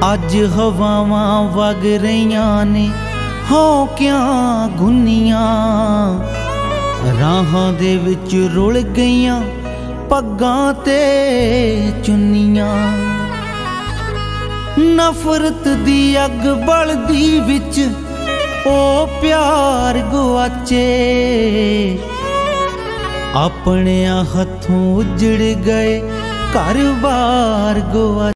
ਅੱਜ ਹਵਾਵਾਂ ਵਗ ਰਹੀਆਂ ਨੇ ਹੌਕਿਆਂ ਗੁੰਨੀਆਂ। ਰਾਹਾਂ ਦੇ ਵਿੱਚ ਰੁਲ ਗਈਆਂ, ਪੱਗਾਂ ਤੇ ਚੁੰਨੀਆਂ। ਨਫ਼ਰਤ ਦੀ ਅੱਗ ਬਲਦੀ ਵਿੱਚ ਉਹ ਪਿਆਰ ਗੁਆਚੇ। ਆਪਣਿਆਂ ਹੱਥੋਂ ਉਜੜ ਗਏ ਘਰ-ਬਾਰ ਗੁਆ